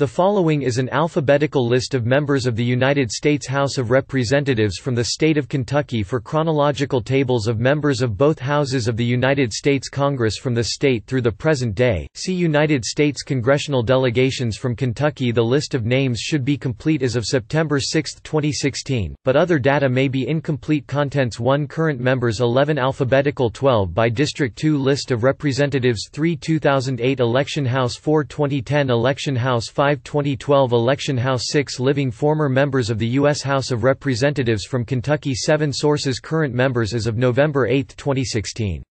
The following is an alphabetical list of members of the United States House of Representatives from the state of Kentucky for chronological tables of members of both houses of the United States Congress from the state through the present day. See United States congressional delegations from Kentucky. The list of names should be complete as of September 6, 2016, but other data may be incomplete. Contents 1 Current members 11 Alphabetical 12 by District 2 List of Representatives 3 2008 Election House 4 2010 Election House 5 5 2012 election House 6 living former members of the U.S. House of Representatives from Kentucky 7 sources current members as of November 8, 2016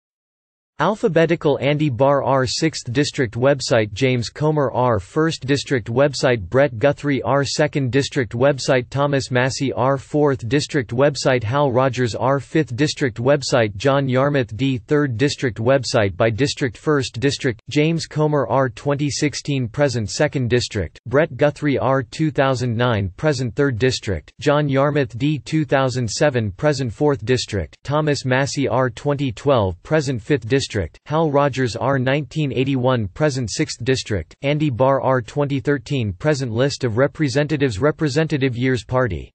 Alphabetical Andy Barr R 6th District website James Comer R 1st District website Brett Guthrie R 2nd District website Thomas Massie R 4th District website Hal Rogers R 5th District website John Yarmuth D 3rd District website by District 1st District James Comer R 2016 present 2nd District Brett Guthrie R 2009 present 3rd District John Yarmuth D 2007 present 4th District Thomas Massie R 2012 present 5th District District, Hal Rogers R 1981 present 6th District, Andy Barr R 2013 present List of Representatives Representative Years Party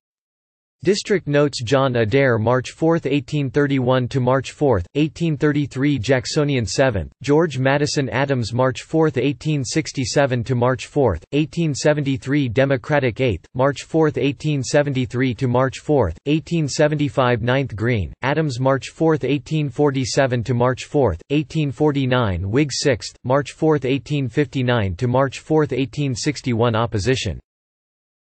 District notes John Adair March 4, 1831 to March 4, 1833 Jacksonian 7th, George Madison Adams March 4, 1867 to March 4, 1873 Democratic 8th, March 4, 1873 to March 4, 1875 9th Green, Adams March 4, 1847 to March 4, 1849 Whig 6th, March 4, 1859 to March 4, 1861 Opposition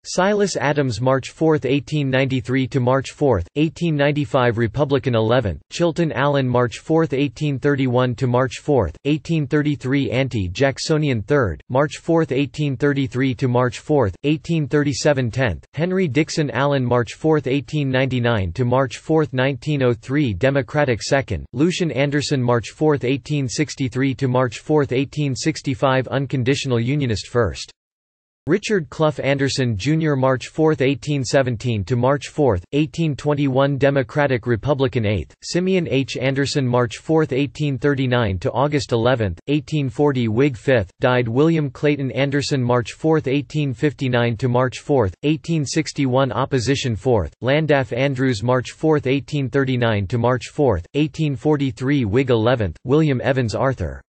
Silas Adams March 4, 1893 to March 4, 1895 Republican 11th, Chilton Allen March 4, 1831 to March 4, 1833 Anti-Jacksonian 3rd, March 4, 1833 to March 4, 1837 10th, Henry Dixon Allen March 4, 1899 to March 4, 1903 Democratic 2nd, Lucian Anderson March 4, 1863 to March 4, 1865 Unconditional Unionist 1st. Richard Clough Anderson Jr. March 4, 1817 to March 4, 1821 Democratic Republican 8th, Simeon H. Anderson March 4, 1839 to August 11, 1840 Whig 5th, died William Clayton Anderson March 4, 1859 to March 4, 1861 Opposition 4th, Landaff Andrews March 4, 1839 to March 4, 1843 Whig 11th, William Evans Arthur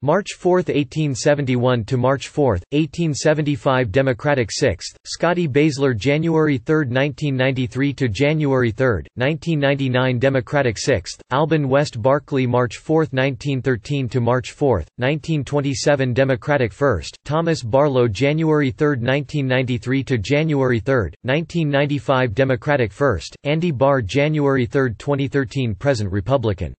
March 4, 1871 to March 4, 1875 Democratic 6th, Scotty Baesler January 3, 1993 to January 3, 1999 Democratic 6th, Alben West Barkley March 4, 1913 to March 4, 1927 Democratic 1st, Thomas Barlow January 3, 1993 to January 3, 1995 Democratic 1st, Andy Barr January 3, 2013 Present Republican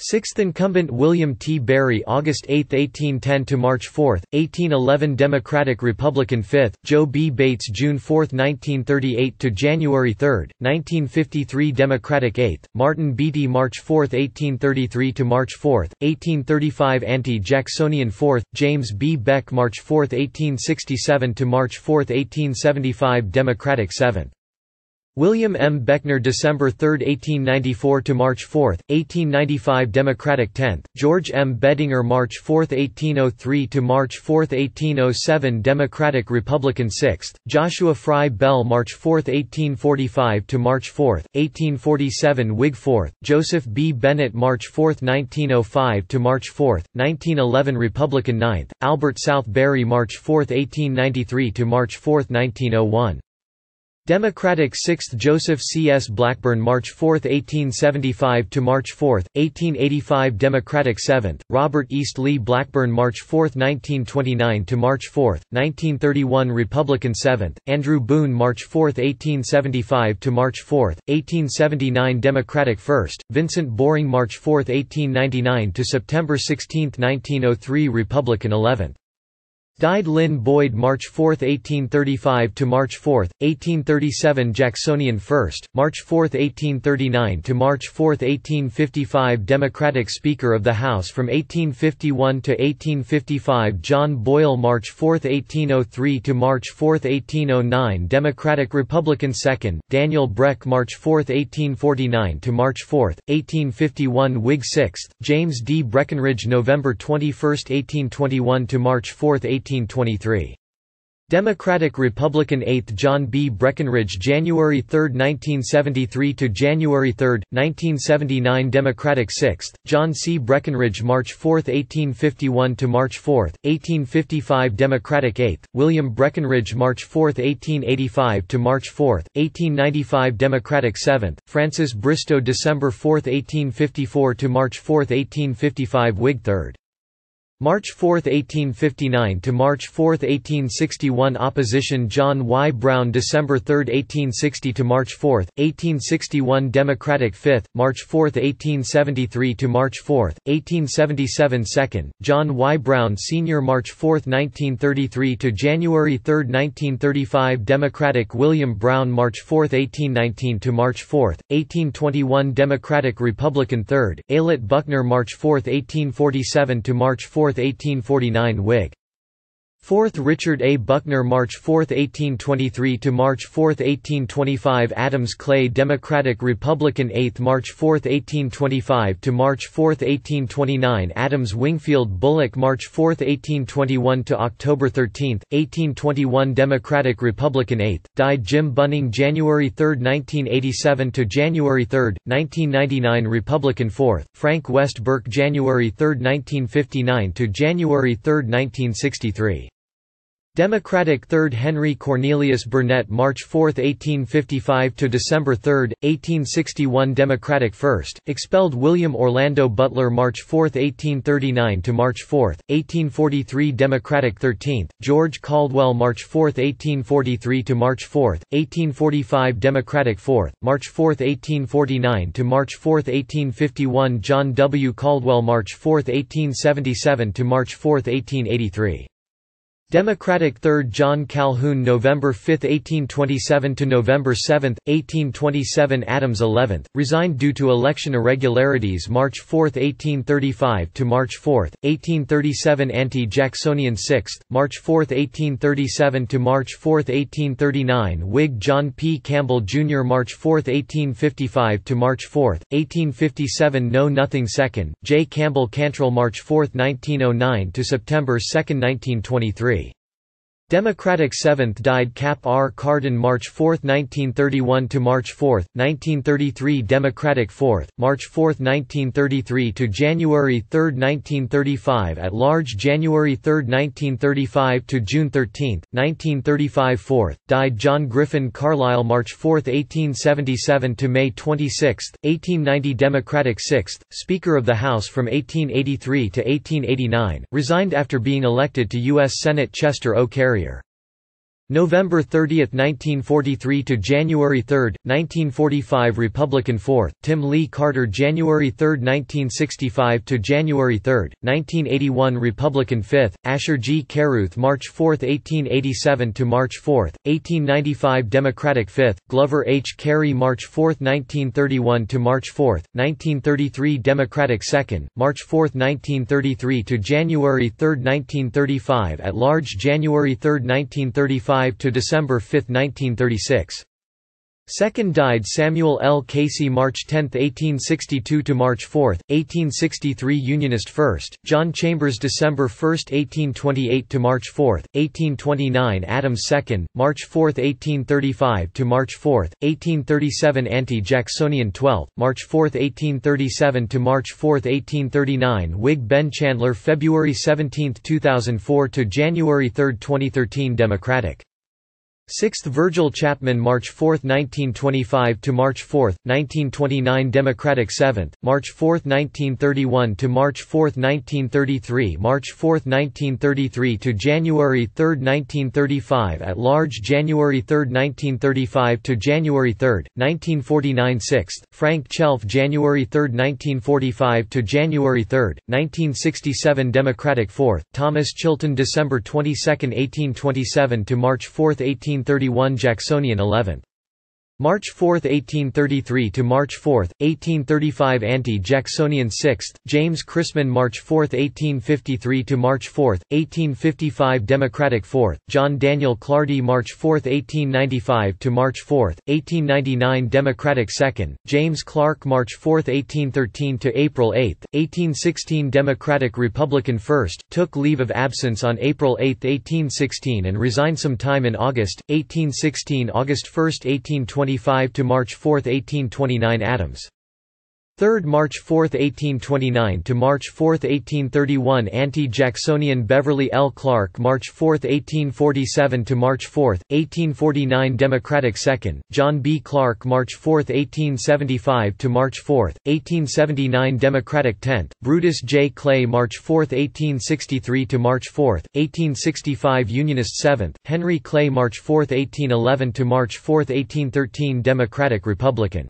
6th incumbent William T. Barry August 8, 1810 to March 4, 1811 Democratic Republican 5th, Joe B. Bates June 4, 1938 to January 3, 1953 Democratic 8th, Martin Beatty March 4, 1833 to March 4, 1835 Anti-Jacksonian 4th, James B. Beck March 4, 1867 to March 4, 1875 Democratic 7th. William M. Beckner December 3, 1894 to March 4, 1895 Democratic 10th, George M. Bedinger March 4, 1803 to March 4, 1807 Democratic Republican 6th, Joshua Fry Bell March 4, 1845 to March 4, 1847 Whig 4th, Joseph B. Bennett March 4, 1905 to March 4, 1911 Republican 9th, Albert South Berry March 4, 1893 to March 4, 1901 Democratic 6th Joseph C. S. Blackburn March 4, 1875 to March 4, 1885 Democratic 7th, Robert East Lee Blackburn March 4, 1929 to March 4, 1931 Republican 7th, Andrew Boone March 4, 1875 to March 4, 1879 Democratic 1st, Vincent Boreing March 4, 1899 to September 16, 1903 Republican 11th. Died Linn Boyd March 4, 1835 to March 4, 1837 Jacksonian 1st, March 4, 1839 to March 4, 1855 Democratic Speaker of the House from 1851 to 1855 John Boyle March 4, 1803 to March 4, 1809 Democratic Republican 2nd, Daniel Breck March 4, 1849 to March 4, 1851 Whig 6th, James D. Breckinridge November 21, 1821 to March 4, 1823. Democratic Republican 8th John B. Breckinridge January 3, 1973 to January 3, 1979 Democratic 6th John C. Breckinridge March 4, 1851 to March 4, 1855 Democratic 8th William Breckinridge March 4, 1885 to March 4, 1895 Democratic 7th Francis Bristow December 4, 1854 to March 4, 1855 Whig 3rd March 4, 1859 to March 4, 1861 Opposition John Y. Brown December 3, 1860 to March 4, 1861 Democratic 5th, March 4, 1873 to March 4, 1877 2nd, John Y. Brown Sr. March 4, 1933 to January 3, 1935 Democratic William Brown March 4, 1819 to March 4, 1821 Democratic Republican 3rd, Aylett Buckner March 4, 1847 to March 4, 1849 Whig. 4th Richard A. Buckner March 4, 1823 to March 4, 1825 Adams Clay Democratic Republican 8th March 4, 1825 to March 4, 1829 Adams Wingfield Bullock March 4, 1821 to October 13, 1821 Democratic Republican 8th died Jim Bunning January 3, 1987 to January 3, 1999 Republican 4th Frank West Burke January 3, 1959 to January 3, 1963 Democratic 3rd Henry Cornelius Burnett March 4, 1855 to December 3, 1861 Democratic 1st expelled William Orlando Butler March 4, 1839 to March 4, 1843 Democratic 13th George Caldwell March 4, 1843 to March 4, 1845 Democratic 4th March 4, 1849 to March 4, 1851 John W. Caldwell March 4, 1877 to March 4, 1883 Democratic 3rd John Calhoon November 5, 1827 to November 7, 1827 Adams 11th, resigned due to election irregularities March 4, 1835 to March 4, 1837 Anti-Jacksonian 6th, March 4, 1837 to March 4, 1839 Whig John P. Campbell Jr. March 4, 1855 to March 4, 1857 Know Nothing 2nd, J. Campbell Cantrell March 4, 1909 to September 2, 1923 Democratic 7th died Cap R. Carden March 4, 1931 to March 4, 1933 Democratic 4th, March 4, 1933 to January 3, 1935 at large January 3, 1935 to June 13, 1935 4th, died John Griffin Carlisle March 4, 1877 to May 26, 1890 Democratic 6th, Speaker of the House from 1883 to 1889, resigned after being elected to U.S. Senate Chester O. Carrier. November 30, 1943 to January 3, 1945 Republican 4th, Tim Lee Carter January 3, 1965 to January 3, 1981 Republican 5th, Asher G. Caruth March 4, 1887 to March 4, 1895 Democratic 5th, Glover H. Cary March 4, 1931 to March 4, 1933 Democratic 2nd, March 4, 1933 to January 3, 1935 at large January 3, 1935 to December 5, 1936. Second died Samuel L. Casey March 10, 1862 to March 4, 1863 Unionist first, John Chambers December 1, 1828 to March 4, 1829 Adams 2nd, March 4, 1835 to March 4, 1837 Anti-Jacksonian 12, March 4, 1837 to March 4, 1839 Whig Ben Chandler February 17, 2004 to January 3, 2013 Democratic 6th Virgil Chapman March 4, 1925 to March 4, 1929 Democratic 7th March 4, 1931 to March 4, 1933 March 4, 1933 to January 3, 1935 at large January 3, 1935 to January 3, 1949 6th Frank Chelf January 3, 1945 to January 3, 1967 Democratic 4th Thomas Chilton December 22, 1827 to March 4, 18 1831 Jacksonian 11th. March 4, 1833 to March 4, 1835 Anti-Jacksonian 6th, James Chrisman March 4, 1853 to March 4, 1855 Democratic 4th, John Daniel Clardy March 4, 1895 to March 4, 1899 Democratic 2nd, James Clark March 4, 1813 to April 8, 1816 Democratic Republican 1st, took leave of absence on April 8, 1816 and resigned some time in August, 1816 August 1, 1820 1825 to March 4, 1829 Adams 3rd March 4, 1829 to March 4, 1831 Anti-Jacksonian Beverly L. Clark March 4, 1847 to March 4, 1849 Democratic 2nd, John B. Clark March 4, 1875 to March 4, 1879 Democratic 10th, Brutus J. Clay March 4, 1863 to March 4, 1865 Unionist 7th, Henry Clay March 4, 1811 to March 4, 1813 Democratic Republican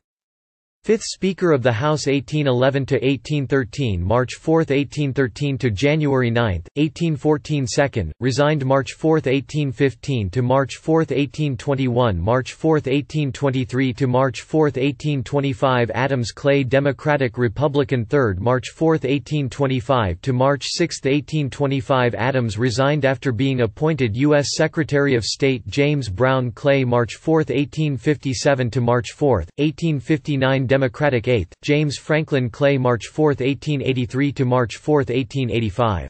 5th Speaker of the House 1811–1813 March 4, 1813 to January 9, 1814 2nd, resigned March 4, 1815 to March 4, 1821 March 4, 1823 to March 4, 1825 Adams Clay Democratic Republican 3rd March 4, 1825 to March 6, 1825 Adams resigned after being appointed U.S. Secretary of State James Brown Clay March 4, 1857 to March 4, 1859 Democratic 8th, James Franklin Clay March 4, 1883 to March 4, 1885.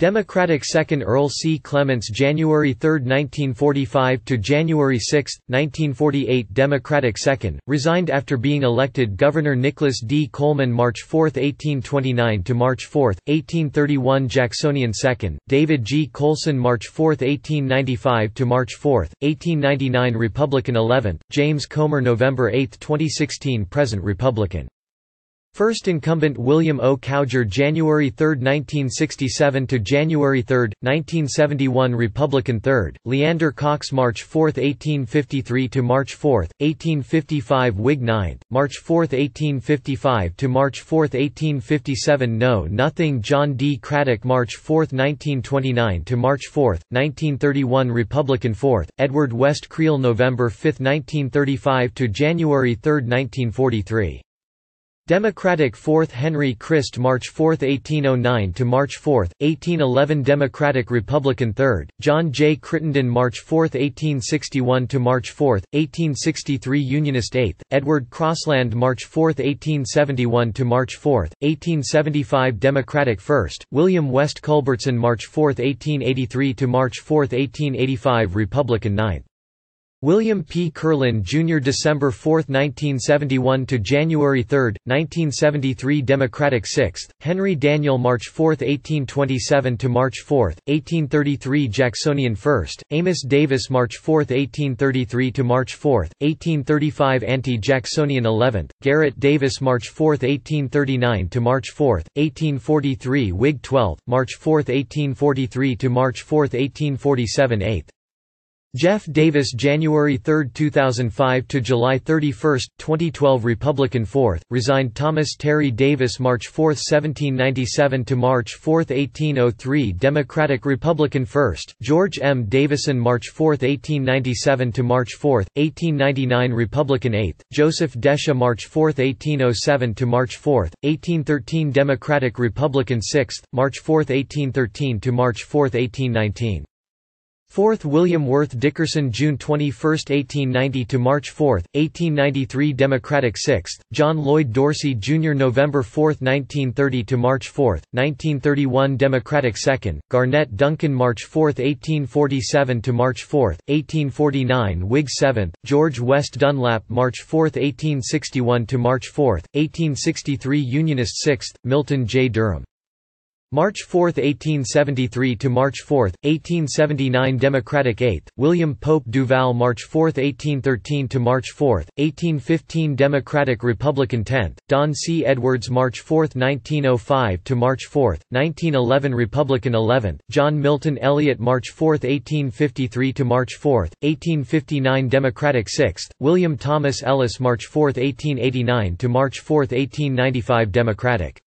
Democratic 2nd Earl C. Clements January 3, 1945 to January 6, 1948 Democratic 2nd, resigned after being elected Governor Nicholas D. Coleman March 4, 1829 to March 4, 1831 Jacksonian 2nd, David G. Colson March 4, 1895 to March 4, 1899 Republican 11th, James Comer November 8, 2016 Present Republican First incumbent William O. Cowger January 3, 1967 to January 3, 1971 Republican 3rd, Leander Cox March 4, 1853 to March 4, 1855 Whig 9th, March 4, 1855 to March 4, 1857 Know Nothing John D. Craddock March 4, 1929 to March 4, 1931 Republican 4th, Edward West Creal November 5, 1935 to January 3, 1943 Democratic 4th Henry Crist March 4, 1809 to March 4, 1811 Democratic Republican 3rd, John J. Crittenden March 4, 1861 to March 4, 1863 Unionist 8th, Edward Crossland March 4, 1871 to March 4, 1875 Democratic 1st, William West Culbertson March 4, 1883 to March 4, 1885 Republican 9th. William P. Curlin Jr. December 4, 1971 to January 3, 1973 Democratic 6th, Henry Daniel March 4, 1827 to March 4, 1833 Jacksonian 1st, Amos Davis March 4, 1833 to March 4, 1835 Anti-Jacksonian 11th, Garrett Davis March 4, 1839 to March 4, 1843 Whig 12th, March 4, 1843 to March 4, 1847 8th. Jeff Davis January 3, 2005 to July 31, 2012 Republican 4th, resigned Thomas Terry Davis March 4, 1797 to March 4, 1803 Democratic Republican 1st, George M. Davison March 4, 1897 to March 4, 1899 Republican 8th, Joseph Desha March 4, 1807 to March 4, 1813 Democratic Republican 6th, March 4, 1813 to March 4, 1819 4th William Worth Dickerson June 21, 1890 to March 4, 1893 Democratic 6th, John Lloyd Dorsey Jr. November 4, 1930 to March 4, 1931 Democratic 2nd, Garnett Duncan March 4, 1847 to March 4, 1849 Whig 7th, George West Dunlap March 4, 1861 to March 4, 1863 Unionist 6th, Milton J. Durham March 4, 1873 to March 4, 1879 Democratic 8th, William Pope Duval March 4, 1813 to March 4, 1815 Democratic Republican 10th, Don C. Edwards March 4, 1905 to March 4, 1911 Republican 11th, John Milton Elliott March 4, 1853 to March 4, 1859 Democratic 6th, William Thomas Ellis March 4, 1889 to March 4, 1895 Democratic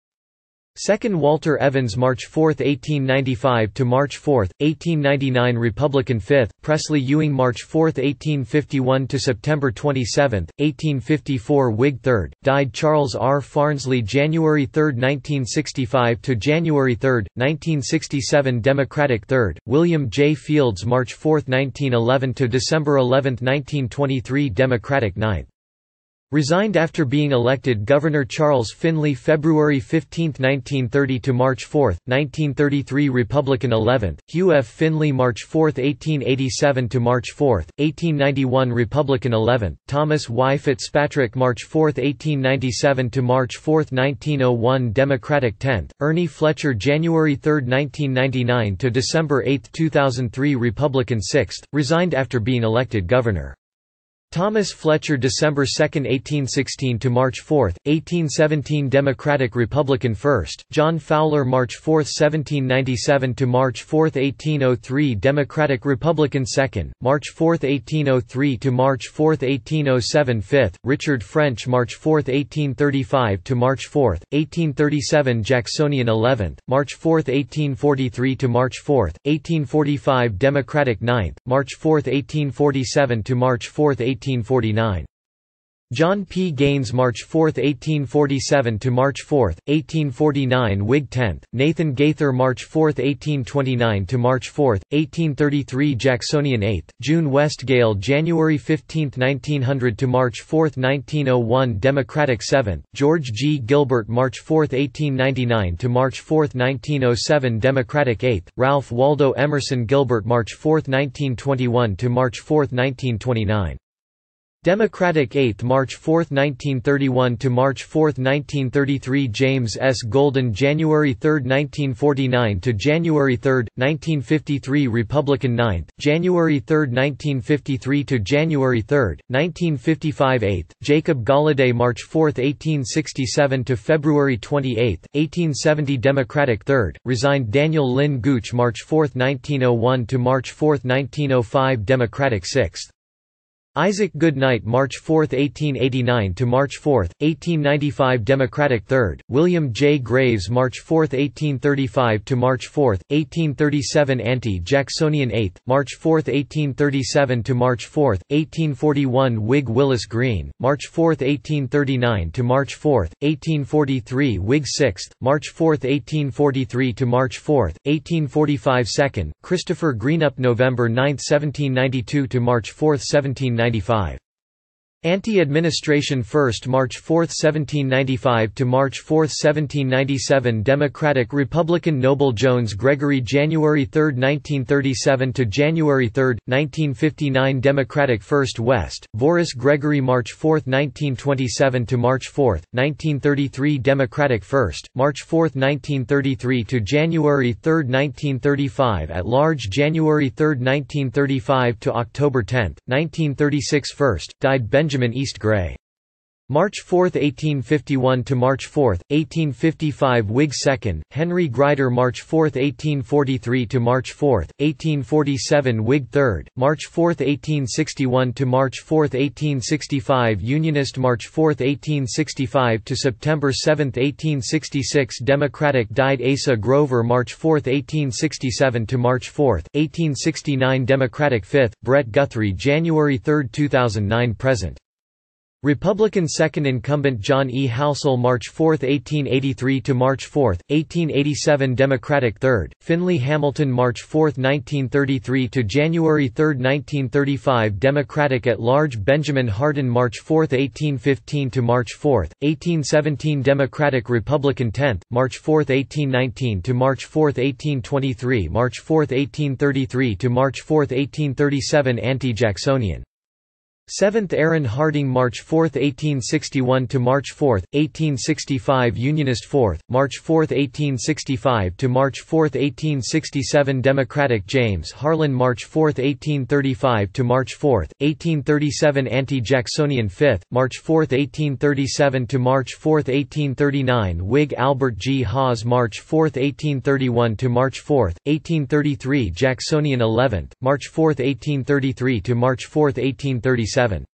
2nd Walter Evans March 4, 1895 to March 4, 1899 Republican 5th, Presley Ewing March 4, 1851 to September 27, 1854 Whig 3rd, died Charles R. Farnsley January 3, 1965 to January 3, 1967 Democratic 3rd, William J. Fields March 4, 1911 to December 11, 1923 Democratic 9th. Resigned after being elected Governor Charles Finley February 15, 1930 to March 4, 1933 Republican 11th, Hugh F. Finley March 4, 1887 to March 4, 1891 Republican 11th, Thomas Y. Fitzpatrick March 4, 1897 to March 4, 1901 Democratic 10th, Ernie Fletcher January 3, 1999 to December 8, 2003 Republican 6th, resigned after being elected governor. Thomas Fletcher December 2, 1816 to March 4, 1817 Democratic Republican 1st, John Fowler March 4, 1797 to March 4, 1803 Democratic Republican 2nd, March 4, 1803 to March 4, 1807 5th, Richard French March 4, 1835 to March 4, 1837 Jacksonian 11th, March 4, 1843 to March 4, 1845 Democratic 9th, March 4, 1847 to March 4, 18 1849. John P. Gaines March 4, 1847 to March 4, 1849 Whig 10th, Nathan Gaither March 4, 1829 to March 4, 1833 Jacksonian 8th, June West Gayle January 15, 1900 to March 4, 1901 Democratic 7th, George G. Gilbert March 4, 1899 to March 4, 1907 Democratic 8th, Ralph Waldo Emerson Gilbert March 4, 1921 to March 4, 1929 Democratic 8th March 4, 1931 to March 4, 1933 James S. Golden January 3, 1949 to January 3, 1953 Republican 9th, January 3, 1953 to January 3, 1955 8th, Jacob Golladay March 4, 1867 to February 28, 1870 Democratic 3rd, resigned Daniel Linn Gooch March 4, 1901 to March 4, 1905 Democratic 6th. Isaac Goodnight March 4, 1889 to March 4, 1895 Democratic 3rd, William J. Graves March 4, 1835 to March 4, 1837 Anti-Jacksonian 8th, March 4, 1837 to March 4, 1841 Whig Willis Green, March 4, 1839 to March 4, 1843 Whig 6th, March 4, 1843 to March 4, 1845 2nd, Christopher Greenup November 9, 1792 to March 4, 1790 1795. Anti-administration 1st March 4, 1795 to March 4, 1797 Democratic Republican Noble Jones Gregory January 3, 1937 to January 3, 1959 Democratic 1st West, Voris Gregory March 4, 1927 to March 4, 1933 Democratic 1st, March 4, 1933 to January 3, 1935 at large January 3, 1935 to October 10, 1936 1st, died Benjamin Benjamin East Grey. March 4, 1851 to March 4, 1855 Whig 2nd, Henry Grider March 4, 1843 to March 4, 1847 Whig 3rd, March 4, 1861 to March 4, 1865 Unionist March 4, 1865 to September 7, 1866 Democratic died Asa Grover March 4, 1867 to March 4, 1869 Democratic 5th, Brett Guthrie January 3, 2009 present Republican second incumbent John E. Halsell March 4, 1883 to March 4, 1887 Democratic 3rd, Finley Hamilton March 4, 1933 to January 3, 1935 Democratic at large Benjamin Hardin March 4, 1815 to March 4, 1817 Democratic Republican 10th, March 4, 1819 to March 4, 1823 March 4, 1833 to March 4, 1837 Anti-Jacksonian 7th Aaron Harding March 4, 1861 to March 4, 1865 Unionist 4th, March 4, 1865 to March 4, 1867 Democratic James Harlan March 4, 1835 to March 4, 1837 Anti-Jacksonian 5th, March 4, 1837 to March 4, 1839 Whig Albert G. Hawes March 4, 1831 to March 4, 1833 Jacksonian 11th, March 4, 1833 to March 4, 1837 1997.